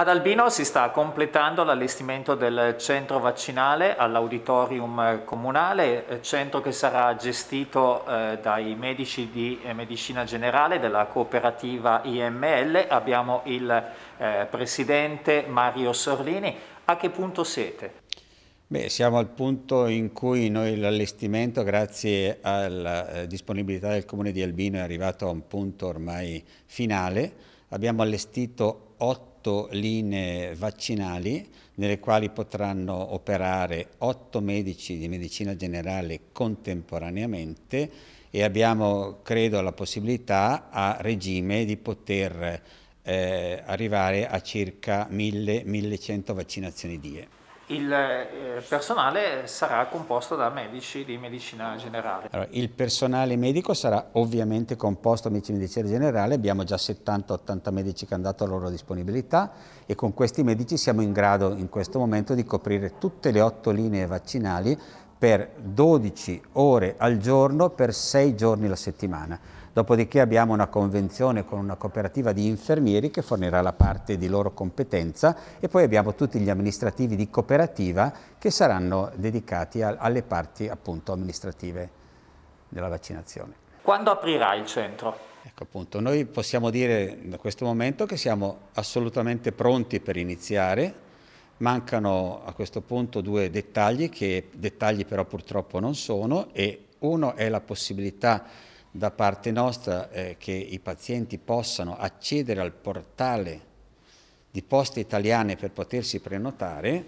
Ad Albino si sta completando l'allestimento del centro vaccinale all'auditorium comunale, eh, centro che sarà gestito eh, dai medici di eh, medicina generale della cooperativa IML. Abbiamo il presidente Mario Sorlini. A che punto siete? Beh, siamo al punto in cui noi l'allestimento, grazie alla disponibilità del Comune di Albino, è arrivato a un punto ormai finale. Abbiamo allestito otto linee vaccinali nelle quali potranno operare otto medici di medicina generale contemporaneamente e abbiamo, credo, la possibilità a regime di poter eh, arrivare a circa 1000-1100 vaccinazioni die. Il eh, personale sarà composto da medici di medicina generale. Allora, il personale medico sarà ovviamente composto da medici di medicina generale, abbiamo già 70-80 medici che hanno dato la loro disponibilità e con questi medici siamo in grado in questo momento di coprire tutte le otto linee vaccinali per 12 ore al giorno per 6 giorni la settimana. Dopodiché abbiamo una convenzione con una cooperativa di infermieri che fornirà la parte di loro competenza e poi abbiamo tutti gli amministrativi di cooperativa che saranno dedicati a, alle parti appunto amministrative della vaccinazione. Quando aprirà il centro? Ecco appunto, noi possiamo dire da questo momento che siamo assolutamente pronti per iniziare, mancano a questo punto due dettagli che dettagli però purtroppo non sono e uno è la possibilità da parte nostra eh, che i pazienti possano accedere al portale di poste italiane per potersi prenotare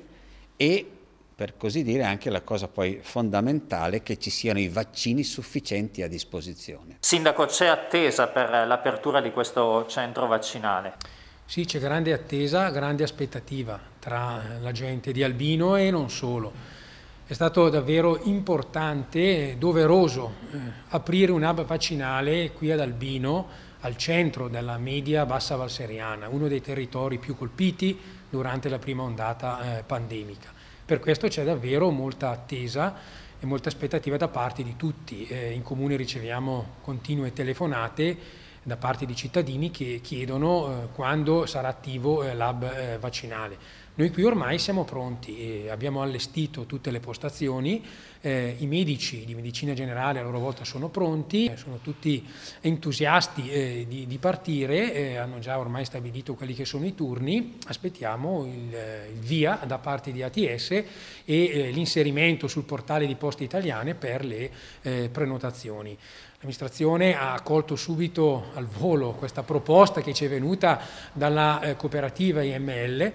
e per così dire anche la cosa poi fondamentale che ci siano i vaccini sufficienti a disposizione. Sindaco, c'è attesa per l'apertura di questo centro vaccinale? Sì, c'è grande attesa, grande aspettativa tra la gente di Albino e non solo è stato davvero importante doveroso eh, aprire un hub vaccinale qui ad Albino, al centro della media bassa valseriana, uno dei territori più colpiti durante la prima ondata eh, pandemica. Per questo c'è davvero molta attesa e molta aspettativa da parte di tutti. Eh, in comune riceviamo continue telefonate da parte di cittadini che chiedono eh, quando sarà attivo eh, l'hub eh, vaccinale. Noi qui ormai siamo pronti, abbiamo allestito tutte le postazioni, eh, i medici di medicina generale a loro volta sono pronti, sono tutti entusiasti eh, di, di, partire, eh, hanno già ormai stabilito quelli che sono i turni, aspettiamo il, il via da parte di ATS e eh, l'inserimento sul portale di Poste Italiane per le eh, prenotazioni. L'amministrazione ha accolto subito al volo questa proposta che ci è venuta dalla eh, cooperativa IML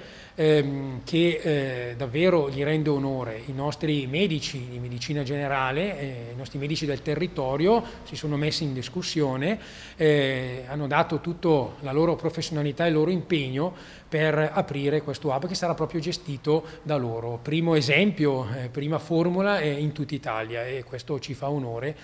ehm, che eh, davvero gli rende onore. I nostri medici di medicina generale, eh, i nostri medici del territorio si sono messi in discussione, eh, hanno dato tutta la loro professionalità e il loro impegno per aprire questo hub che sarà proprio gestito da loro. Primo esempio, eh, prima formula in tutta Italia e questo ci fa onore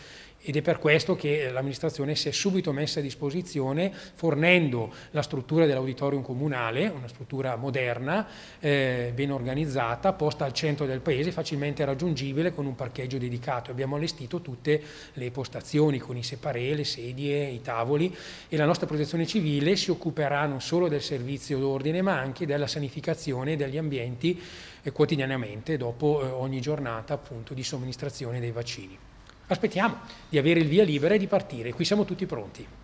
ed è per questo che l'amministrazione si è subito messa a disposizione fornendo la struttura dell'auditorium comunale, una struttura moderna, eh, ben organizzata, posta al centro del paese, facilmente raggiungibile con un parcheggio dedicato. Abbiamo allestito tutte le postazioni con i separé, le sedie, i tavoli e la nostra protezione civile si occuperà non solo del servizio d'ordine ma anche della sanificazione degli ambienti eh, quotidianamente dopo eh, ogni giornata appunto di somministrazione dei vaccini. Aspettiamo di avere il via libera e di partire, qui siamo tutti pronti.